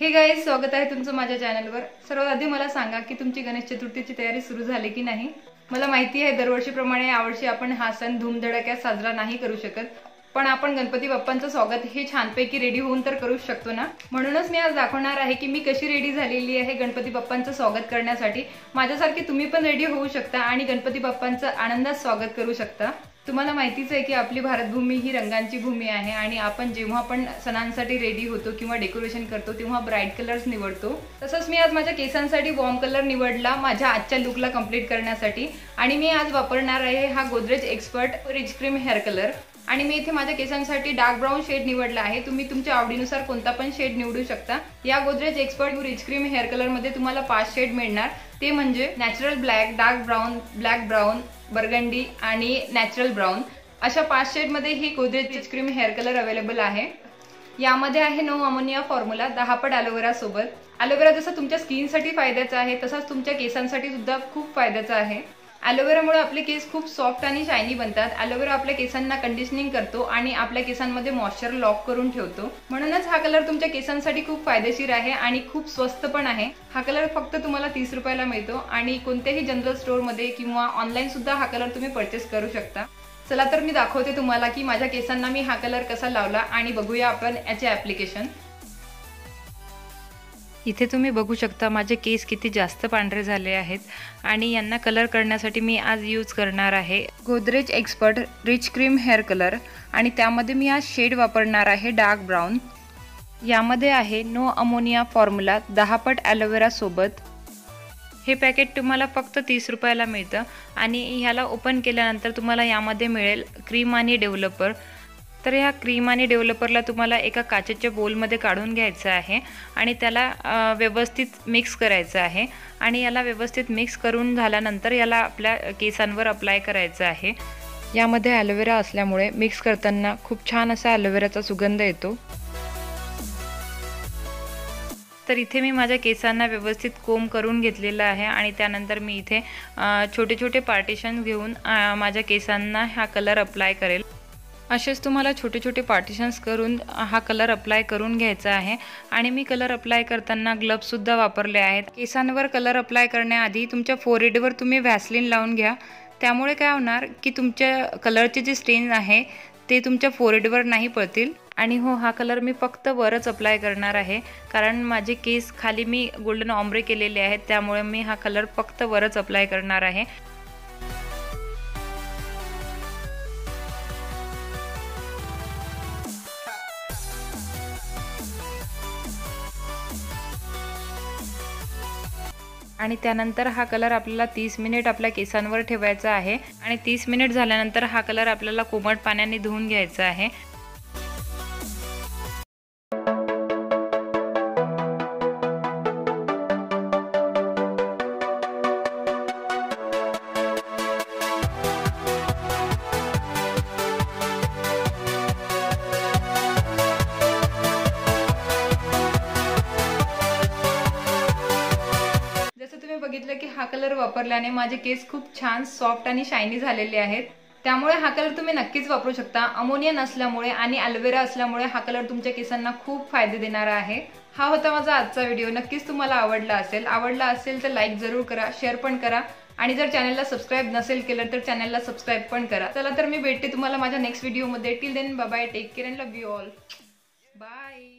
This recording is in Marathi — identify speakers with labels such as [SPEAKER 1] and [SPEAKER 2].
[SPEAKER 1] हे गाय स्वागत आहे तुमचं माझ्या चॅनलवर सर्वात आधी मला सांगा की तुमची गणेश चतुर्थीची तयारी सुरू झाली की नाही? मला माहिती आहे दरवर्षीप्रमाणे यावर्षी आपण हा सण धूमधडक्यात साजरा नाही करू शकत. पण आपण गणपती बाप्पांचं स्वागत हे छानपैकी रेडी होऊन तर करूच शकतो ना? म्हणूनच मी आज दाखवणार आहे की मी कशी रेडी झालेली आहे गणपती बाप्पांचं स्वागत करण्यासाठी. माझ्यासारखे तुम्ही पण रेडी होऊ शकता आणि गणपती बाप्पांचं आनंदात स्वागत करू शकता. तुम्हाला माहितीच आहे की आपली भारतभूमी ही रंगांची भूमी आहे आणि आपण जेव्हा पण सणांसाठी रेडी होतो किंवा डेकोरेशन करतो तेव्हा ब्राईट कलर्स निवडतो. तसंच मी आज माझ्या केसांसाठी वॉर्म कलर निवडला माझ्या आजच्या लुकला कंप्लीट करण्यासाठी. आणि मी आज वापरणार आहे हा Godrej expert rich cream hair colour आणि मी इथे माझ्या केसांसाठी डार्क ब्राऊन शेड निवडला आहे. तुम्ही तुमच्या आवडीनुसार कोणता पण शेड निवडू शकता. या Godrej expert rich cream hair कलरमध्ये तुम्हाला पाच शेड मिळणार. ते म्हणजे natural black dark brown black brown burgundy आणि नॅचरल ब्राऊन अशा पाच शेडमध्ये ही Godrej rich cream hair colour available आहे. यामध्ये आहे नो अमोनिया फॉर्म्युला दहा पट अलोवेरा सोबत. अलोवेरा जसं तुमच्या स्किनसाठी फायद्याचा आहे तसाच तुमच्या केसांसाठी सुद्धा खूप फायद्याचा आहे. ॲलोवेरामुळे आपले केस खूप सॉफ्ट आणि शायनी बनतात. ॲलोवेरा आपल्या केसांना कंडिशनिंग करतो आणि आपल्या केसांमध्ये मॉइश्चर लॉक करून ठेवतो. म्हणूनच हा कलर तुमच्या केसांसाठी खूप फायदेशीर आहे आणि खूप स्वस्त पण आहे. हा कलर फक्त तुम्हाला तीस रुपयाला मिळतो आणि कोणत्याही जनरल स्टोअरमध्ये किंवा ऑनलाईन सुद्धा हा कलर तुम्ही परचेस करू शकता. चला तर मी दाखवते तुम्हाला की माझ्या केसांना मी हा कलर कसा लावला आणि बघूया आपण याचे ॲप्लिकेशन इथे तुम्ही बघू शकता माझे केस किती जास्त पांढरे झाले आहेत आणि यांना कलर करण्यासाठी मी आज यूज करणार आहे. Godrej expert rich cream hair colour आणि त्यामध्ये मी आज शेड वापरणार आहे डार्क ब्राऊन यामध्ये आहे नो अमोनिया फॉर्म्युला दहा पट ॲलोवेरा सोबत. हे पॅकेट तुम्हाला फक्त तीस रुपयाला मिळतं आणि ह्याला ओपन केल्यानंतर तुम्हाला यामध्ये मिळेल क्रीम आणि डेव्हलपर तर ह्या क्रीम आणि डेव्हलपरला तुम्हाला एका काचेच्या बोलमध्ये काढून घ्यायचं आहे आणि त्याला व्यवस्थित मिक्स करायचं आहे. आणि याला व्यवस्थित मिक्स करून झाल्यानंतर याला आपल्या केसांवर अप्लाय करायचं आहे. यामध्ये ॲलोवेरा असल्यामुळे मिक्स करताना खूप छान असा ॲलोवेराचा सुगंध येतो. तर इथे मी माझ्या केसांना व्यवस्थित कोम करून घेतलेलं आहे आणि त्यानंतर मी इथे छोटे छोटे पार्टिशन घेऊन माझ्या केसांना हा कलर अप्लाय करेल. असेच तुम्हाला छोटे छोटे पार्टिशन्स करून हा कलर अप्लाय करून घ्यायचा आहे. आणि मी कलर अप्लाय करताना ग्लब्ससुद्धा वापरले आहेत. केसांवर कलर अप्लाय करण्याआधी तुमच्या फोरहेडवर तुम्ही व्हॅसलिन लावून घ्या. त्यामुळे काय होणार की तुमच्या कलरचे जे स्टेन आहे ते तुमच्या फोरहेडवर नाही पडतील. आणि हो हा कलर मी फक्त वरच अप्लाय करणार आहे. कारण माझे केस खाली मी गोल्डन ऑम्ब्रे केलेले आहेत. त्यामुळे मी हा कलर फक्त वरच अप्लाय करणार आहे. आणि त्यानंतर हा कलर आपल्याला तीस मिनिट आपल्या केसांवर ठेवायचा आहे. आणि तीस मिनिट झाल्यानंतर हा कलर आपल्याला कोमट पाण्याने धुवून घ्यायचा आहे. वापरल्याने माझे केस खूप छान सॉफ्ट आणि शायनी झालेले आहेत. त्यामुळे हा कलर तुम्ही नक्कीच वापरू शकता. अमोनिया नसल्यामुळे आणि अल्वेरा असल्यामुळे हा कलर तुमच्या केसांना खूप फायदे देणारा आहे. हा होता माझा आजचा व्हिडिओ नक्कीच तुम्हाला आवडला असेल. आवडला असेल तर लाईक जरूर करा शेअर पण करा. आणि जर चॅनलला सबस्क्राईब नसेल केलं तर चॅनलला सबस्क्राईब पण करा. चला तर मी भेटते तुम्हाला माझ्या नेक्स्ट व्हिडिओमध्ये till then bye take care and love you all bye